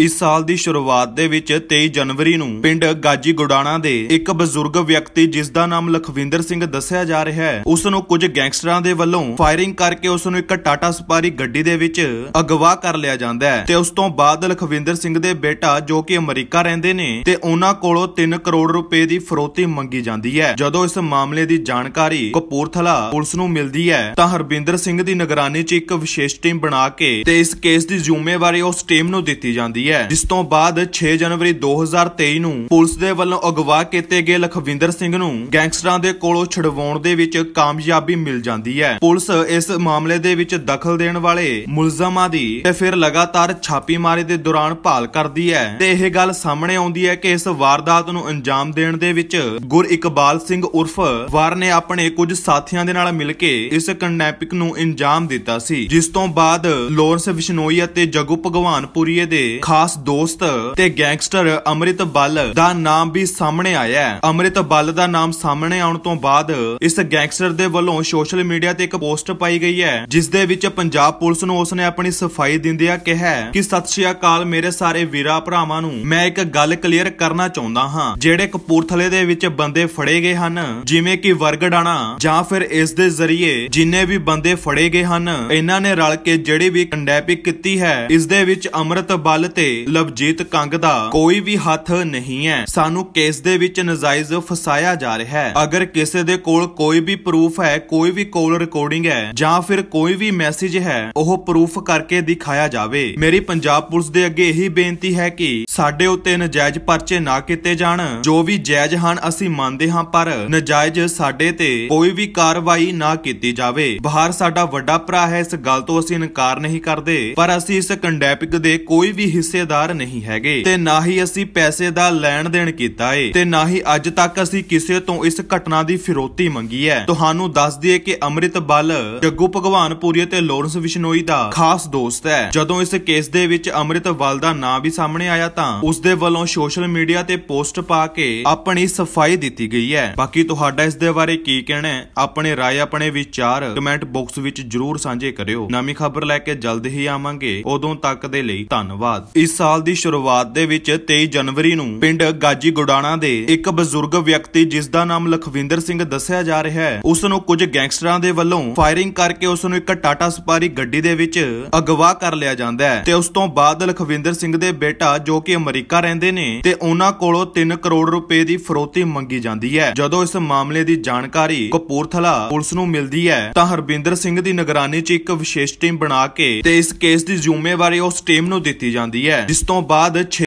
ਇਸ ਸਾਲ ਦੀ ਸ਼ੁਰੂਆਤ ਦੇ ਵਿੱਚ 23 ਜਨਵਰੀ ਨੂੰ ਪਿੰਡ ਗਾਜੀ ਗੁਡਾਣਾ ਦੇ ਇੱਕ ਬਜ਼ੁਰਗ ਵਿਅਕਤੀ ਜਿਸ ਦਾ ਨਾਮ ਲਖਵਿੰਦਰ ਸਿੰਘ ਦੱਸਿਆ ਜਾ ਰਿਹਾ ਹੈ ਉਸ ਨੂੰ ਕੁਝ ਗੈਂਗਸਟਰਾਂ ਦੇ ਵੱਲੋਂ ਫਾਇਰਿੰਗ ਕਰਕੇ ਉਸ ਨੂੰ ਇੱਕ ਟਾਟਾ ਸਪਾਰੀ ਗੱਡੀ ਦੇ ਵਿੱਚ ਅਗਵਾ ਕਰ ਲਿਆ ਜਾਂਦਾ ਹੈ ਤੇ ਉਸ ਤੋਂ ਬਾਅਦ ਲਖਵਿੰਦਰ ਸਿੰਘ ਦੇ ਬੇਟਾ ਜੋ ਕਿ ਅਮਰੀਕਾ ਰਹਿੰਦੇ ਨੇ ਤੇ ਉਹਨਾਂ ਕੋਲੋਂ 3 ਕਰੋੜ ਰੁਪਏ ਦੀ ਫਰੋਤੀ ਮੰਗੀ ਜਾਂਦੀ ਹੈ। ਜਦੋਂ ਇਸ ਮਾਮਲੇ ਦੀ ਜਾਣਕਾਰੀ ਕਪੂਰਥਲਾ ਪੁਲਿਸ ਨੂੰ ਮਿਲਦੀ ਹੈ, ਤਾਂ ਹਰਬਿੰਦਰ ਸਿੰਘ ਦੀ ਨਿਗਰਾਨੀ 'ਚ ਇੱਕ ਵਿਸ਼ੇਸ਼ ਟੀਮ ਬਣਾ ਕੇ ਤੇ ਇਸ ਕੇਸ ਦੀ ਜ਼ਿੰਮੇਵਾਰੀ ਉਸ ਟੀਮ ਨੂੰ ਦਿੱਤੀ ਜਾਂਦੀ ਹੈ। ਜਿਸ ਤੋਂ ਬਾਅਦ 6 ਜਨਵਰੀ 2023 ਨੂੰ ਪੁਲਿਸ ਦੇ ਵੱਲੋਂ ਅਗਵਾ ਕੀਤੇ ਗਏ ਲਖਵਿੰਦਰ ਸਿੰਘ ਨੂੰ ਗੈਂਗਸਟਰਾਂ ਦੇ ਕੋਲੋਂ ਛਡਵਾਉਣ ਦੇ ਵਿੱਚ ਕਾਮਯਾਬੀ ਮਿਲ ਜਾਂਦੀ ਹੈ। ਪੁਲਿਸ ਇਸ ਮਾਮਲੇ ਦੇ ਵਿੱਚ ਦਖਲ ਦੇਣ ਵਾਲੇ ਮੁਲਜ਼ਮਾਂ ਦੀ ਤੇ ਫਿਰ ਲਗਾਤਾਰ ਛਾਪੇਮਾਰੀ ਦੇ ਦੌਰਾਨ ਭਾਲ ਕਰਦੀ ਹੈ ਤੇ ਇਹ ਗੱਲ ਸਾਹਮਣੇ ਆਉਂਦੀ ਹੈ ਕਿ ਇਸ ਵਾਰਦਾਤ ਨੂੰ ਅੰਜਾਮ ਦੇਣ ਦੇ ਵਿੱਚ ਗੁਰ ਇਕਬਾਲ ਸਿੰਘ ਉਰਫ ਵਾਰ ਨੇ ਆਪਣੇ ਕੁਝ ਸਾਥੀਆਂ ਦੇ ਨਾਲ ਮਿਲ ਕੇ ਇਸ ਕਨੈਪਿਕ ਨੂੰ ਅੰਜਾਮ ਦਿੱਤਾ ਸੀ। ਜਿਸ ਤੋਂ ਬਾਅਦ ਲੋਰੈਂਸ ਬਿਸ਼ਨੋਈ ਅਤੇ ਜਗੂ ਭਗਵਾਨਪੁਰੀਏ ਦੇ ਖਾਸ ਦੋਸਤ ਤੇ ਗੈਂਗਸਟਰ ਅੰਮ੍ਰਿਤ ਬੱਲ ਦਾ ਨਾਮ ਵੀ ਸਾਹਮਣੇ ਆਇਆ ਹੈ। ਅੰਮ੍ਰਿਤ ਬੱਲ ਦਾ ਨਾਮ ਸਾਹਮਣੇ ਆਉਣ ਤੋਂ ਬਾਅਦ ਇਸ ਗੈਂਗਸਟਰ ਦੇ ਵੱਲੋਂ ਸੋਸ਼ਲ ਮੀਡੀਆ ਤੇ ਇੱਕ ਪੋਸਟ ਪਾਈ ਗਈ ਹੈ, ਜਿਸ ਦੇ ਵਿੱਚ ਪੰਜਾਬ ਪੁਲਿਸ ਨੂੰ ਉਸਨੇ ਆਪਣੀ ਸਫ਼ਾਈ ਦਿੰਦਿਆਂ ਕਿਹਾ ਕਿ, ਸਤਿ ਸ਼੍ਰੀ ਅਕਾਲ ਮੇਰੇ ਸਾਰੇ ਵੀਰਾ ਭਰਾਵਾਂ ਨੂੰ, ਮੈਂ ਇੱਕ ਗੱਲ ਕਲੀਅਰ ਕਰਨਾ ਚਾਹੁੰਦਾ ਹਾਂ, ਜਿਹੜੇ ਕਪੂਰਥਲੇ ਦੇ ਵਿੱਚ ਬੰਦੇ ਫੜੇ ਗਏ ਹਨ, ਜਿਵੇਂ ਕਿ ਵਰਗਡਾਣਾ ਜਾਂ ਫਿਰ ਇਸ ਦੇ ਜ਼ਰੀਏ ਜਿੰਨੇ ਵੀ ਬੰਦੇ ਫੜੇ ਗਏ ਹਨ, ਇਹਨਾਂ ਨੇ ਰਲ ਕੇ ਜਿਹੜੀ ਵੀ ਕੰਡੈਪਿਕ ਕੀਤੀ ਹੈ, ਇਸ ਦੇ ਵਿੱਚ ਅੰਮ੍ਰਿਤ ਬੱਲ ਤੇ ਲਵਜੀਤ ਕੰਗ ਦਾ ਕੋਈ ਵੀ ਹੱਥ ਨਹੀਂ ਹੈ। ਸਾਨੂੰ ਕੇਸ ਦੇ ਵਿੱਚ ਨਜਾਇਜ਼ ਫਸਾਇਆ ਜਾ ਰਿਹਾ ਹੈ। ਅਗਰ ਕਿਸੇ ਦੇ ਕੋਲ ਕੋਈ ਵੀ ਪ੍ਰੂਫ ਹੈ, ਕੋਈ ਵੀ ਕਾਲ ਰਿਕਾਰਡਿੰਗ ਹੈ, ਜਾਂ ਫਿਰ ਕੋਈ ਵੀ ਮੈਸੇਜ ਹੈ, ਉਹ ਪ੍ਰੂਫ ਕਰਕੇ ਦਿਖਾਇਆ ਜਾਵੇ। ਮੇਰੀ ਪੰਜਾਬ ਪੁਲਿਸ ਦੇ ਅੱਗੇ ਇਹੀ ਬੇਨਤੀ ਹੈ ਕਿ ਸਾਡੇ ਉੱਤੇ ਨਜਾਇਜ਼ ਪਰਚੇ ਨਾ ਕੀਤੇ ਜਾਣ। ਜੋ ਵੀ ਜਾਇਜ਼ ਹਨ, ਅਸੀਂ ਮੰਨਦੇ ਹਾਂ, ਪਰ ਨਜਾਇਜ਼ ਸਾਡੇ ਤੇ ਕੋਈ ਵੀ ਕਾਰਵਾਈ ਨਾ ਕੀਤੀ ਜਾਵੇ। ਬਾਹਰ ਸਾਡਾ ਵੱਡਾ ਭਰਾ ਹੈ, ਇਸ ਗੱਲ ਤੋਂ ਅਸੀਂ ਇਨਕਾਰ ਨਹੀਂ ਕਰਦੇ। ਪਰ ਅਸੀਂ ਇਸ ਕੰਡੈਪਿਕ ਦੇ ਕੋਈ ਵੀ ਹਿੱਸੇਦਾਰ ਨਹੀਂ ਹੈਗੇ। ਤੇ ਨਾ ਹੀ ਅਸੀਂ ਪੈਸੇ ਦਾ ਲੈਣ ਦੇਣ ਕੀਤਾ ਏ। ਤੇ ਨਾ ਹੀ ਅੱਜ ਤੱਕ ਅਸੀਂ ਕਿਸੇ ਤੋਂ ਇਸ ਘਟਨਾ ਦੀ ਫਿਰੌਤੀ ਮੰਗੀ ਹੈ ਤੁਹਾਨੂੰ ਦੱਸ ਦਈਏ ਕਿ ਅੰਮ੍ਰਿਤ ਬੱਲ ਜੱਗੂ ਭਗਵਾਨਪੁਰੀ ਤੇ ਲੋਰੈਂਸ ਬਿਸ਼ਨੋਈ ਦਾ ਖਾਸ ਦੋਸਤ ਹੈ ਜਦੋਂ ਇਸ ਕੇਸ ਦੇ ਵਿੱਚ ਅੰਮ੍ਰਿਤ ਬੱਲ ਦਾ ਨਾਮ ਵੀ ਸਾਹਮਣੇ ਆਇਆ ਤਾਂ ਉਸ ਦੇ ਵੱਲੋਂ ਸੋਸ਼ਲ ਮੀਡੀਆ ਤੇ ਪੋਸਟ ਪਾ ਕੇ ਆਪਣੀ ਸਫ਼ਾਈ ਦਿੱਤੀ ਗਈ ਹੈ ਬਾਕੀ ਤੁਹਾਡਾ ਇਸ ਦੇ ਬਾਰੇ ਕੀ ਕਹਿਣਾ ਹੈ ਆਪਣੇ ਰਾਏ, ਆਪਣੇ ਵਿਚਾਰ ਕਮੈਂਟ ਬਾਕਸ ਵਿੱਚ ਜਰੂਰ ਸਾਂਝੇ ਕਰਿਓ। ਨਵੀਂ ਖਬਰ ਲੈ ਕੇ ਜਲਦ ਹੀ ਆਵਾਂਗੇ। ਉਦੋਂ ਤੱਕ ਦੇ ਲਈ ਧੰਨਵਾਦ। ਇਸ ਸਾਲ ਦੀ ਸ਼ੁਰੂਆਤ ਦੇ ਵਿੱਚ 23 ਜਨਵਰੀ ਨੂੰ ਪਿੰਡ ਗਾਜੀ ਗੁਡਾਣਾ ਦੇ ਇੱਕ ਬਜ਼ੁਰਗ ਵਿਅਕਤੀ ਜਿਸ ਦਾ ਨਾਮ ਲਖਵਿੰਦਰ ਸਿੰਘ ਦੱਸਿਆ ਜਾ ਰਿਹਾ ਹੈ ਉਸ ਨੂੰ ਕੁਝ ਗੈਂਗਸਟਰਾਂ ਦੇ ਵੱਲੋਂ ਫਾਇਰਿੰਗ ਕਰਕੇ ਉਸ ਨੂੰ ਇੱਕ ਟਾਟਾ ਸਪਾਰੀ ਗੱਡੀ ਦੇ ਵਿੱਚ ਅਗਵਾ ਕਰ ਲਿਆ ਜਾਂਦਾ ਹੈ ਤੇ ਉਸ ਤੋਂ ਬਾਅਦ ਲਖਵਿੰਦਰ ਸਿੰਘ ਦੇ ਬੇਟਾ ਜੋ ਕਿ ਅਮਰੀਕਾ ਰਹਿੰਦੇ ਨੇ ਤੇ ਉਹਨਾਂ ਕੋਲੋਂ 3 ਕਰੋੜ ਰੁਪਏ ਦੀ ਫਰੋਤੀ ਮੰਗੀ ਜਾਂਦੀ ਹੈ। ਜਦੋਂ ਇਸ ਮਾਮਲੇ ਦੀ ਜਾਣਕਾਰੀ ਕਪੂਰਥਲਾ ਪੁਲਿਸ ਨੂੰ ਮਿਲਦੀ ਹੈ, ਤਾਂ ਹਰਬਿੰਦਰ ਸਿੰਘ ਦੀ ਨਿਗਰਾਨੀ 'ਚ ਇੱਕ ਵਿਸ਼ੇਸ਼ ਟੀਮ ਬਣਾ ਕੇ ਤੇ ਇਸ ਕੇਸ ਦੀ ਜ਼ਿੰਮੇਵਾਰੀ ਉਸ ਟੀਮ ਨੂੰ ਦਿੱਤੀ ਜਾਂਦੀ ਹੈ। ਜਿਸ ਤੋਂ ਬਾਅਦ